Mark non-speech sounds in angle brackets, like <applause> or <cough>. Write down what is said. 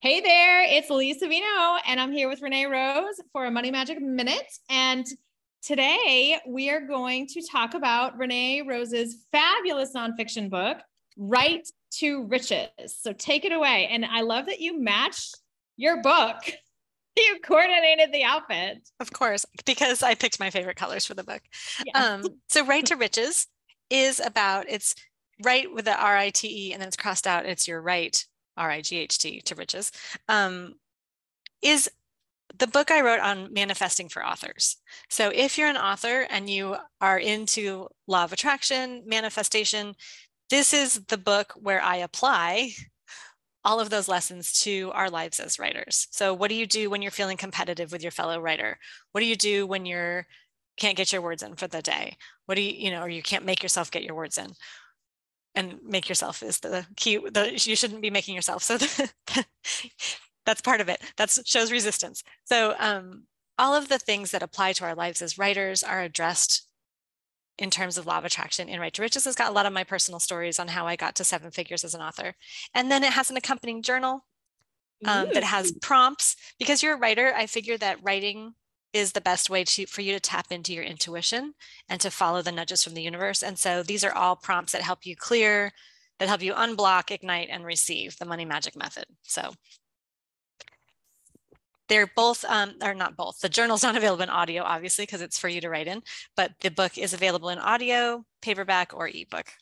Hey there, it's Lee Savino, and I'm here with Renee Rose for a Money Magic Minute. And today we are going to talk about Renee Rose's fabulous nonfiction book, Write to Riches. So take it away. And I love that you matched your book. <laughs> You coordinated the outfit. Of course, because I picked my favorite colors for the book. Um, so Write to Riches is about it's write with the R-I-T-E and then it's crossed out. It's your right R-I-G-H-T to riches, um, is the book I wrote on manifesting for authors. So if you're an author and you are into law of attraction, manifestation, this is the book where I apply all of those lessons to our lives as writers. So what do you do when you're feeling competitive with your fellow writer? What do you do when you're can't get your words in for the day? What do you, you know, or you can't make yourself get your words in? And make yourself is the key the you shouldn't be making yourself. So the, <laughs> that's part of it. That shows resistance. So um, all of the things that apply to our lives as writers are addressed in terms of law of attraction in Write to Riches. Has got a lot of my personal stories on how i got to seven figures as an author. And then it has an accompanying journal um, that has prompts. Because you're a writer i figure that writing is the best way to, for you to tap into your intuition and to follow the nudges from the universe. And so these are all prompts that help you clear, that help you unblock, ignite, and receive the money magic method. So they're both, um, or not both, the journal's <laughs> not available in audio, obviously, because it's for you to write in, but the book is available in audio, paperback, or ebook.